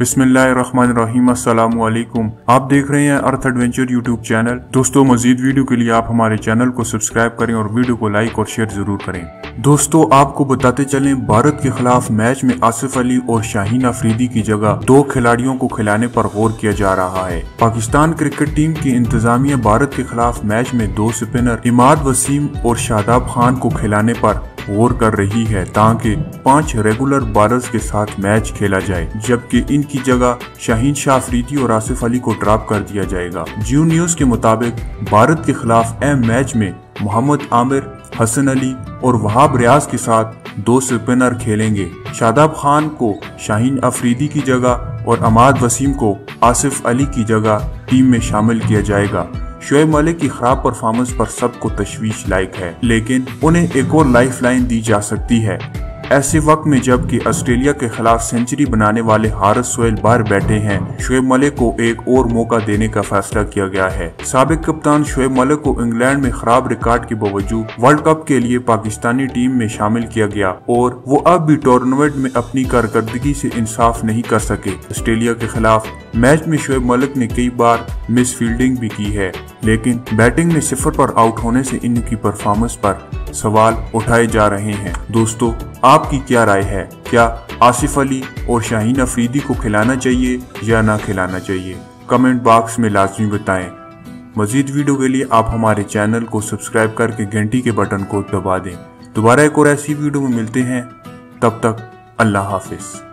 بسم اللہ الرحمن الرحیم، السلام علیکم۔ آپ دیکھ رہے ہیں ارتھ ایڈونچر یوٹیوب چینل۔ دوستو، مزید ویڈیو کے لیے آپ ہمارے چینل کو سبسکرائب کریں اور ویڈیو کو لائک اور شیئر ضرور کریں۔ دوستو، آپ کو بتاتے چلیں، بھارت کے خلاف میچ میں آصف علی اور شاہین افریدی کی جگہ دو کھلاڑیوں کو کھلانے پر غور کیا جا رہا ہے۔ پاکستان کرکٹ ٹیم کی انتظامیہ بھارت کے خلاف میچ میں دو سپنر اماد وسیم اور شاداب خان کو کھلانے پر غور کر رہی ہے تاکہ پانچ ریگولر بارز کے ساتھ میچ کھیلا جائے، جبکہ ان کی جگہ شاہین شاہ، فریدی اور آصف علی کو ڈراپ کر دیا جائے گا۔ جیو نیوز کے مطابق، بھارت کے خلاف اہم میچ میں محمد عامر، حسن علی اور وہاب ریاض کے ساتھ دو سپنر کھیلیں گے۔ شاداب خان کو شاہین افریدی کی جگہ اور اماد وسیم کو آصف علی کی جگہ ٹیم میں شامل کیا جائے گا۔ شعیب ملک کی خراب پرفارمنس پر سب کو تشویش لائق ہے، لیکن انہیں ایک اور لائف لائن دی جا سکتی ہے۔ ایسے وقت میں جبکہ آسٹریلیا کے خلاف سینچری بنانے والے حارث سویل باہر بیٹھے ہیں، شعیب ملک کو ایک اور موقع دینے کا فیصلہ کیا گیا ہے۔ سابق کپتان شعیب ملک کو انگلینڈ میں خراب ریکارڈ کے باوجود ورلڈ کپ کے لیے پاکستانی ٹیم میں شامل کیا گیا اور وہ اب بھی ٹورنامنٹ میں اپنی کارکردگی سے انصاف نہیں کر سکے۔ آسٹریلیا کے خلاف میچ میں شعیب ملک نے کئی بار مس فیلڈنگ بھی کی ہے، لیکن بیٹنگ میں صفر پر آؤٹ ہونے سے ان کی پرفارمنس پر سوال اٹھائے جا رہے ہیں۔ دوستو، آپ کی کیا رائے ہے؟ کیا آصف علی اور شاہین افریدی کو کھلانا چاہیے یا نہ کھلانا چاہیے؟ کمنٹ باکس میں لازمی بتائیں۔ مزید ویڈیو کے لیے آپ ہمارے چینل کو سبسکرائب کر کے گھنٹی کے بٹن کو دبا دیں۔ دوبارہ ایک اور ایسی ویڈیو میں ملتے ہیں۔ تب تک اللہ حافظ۔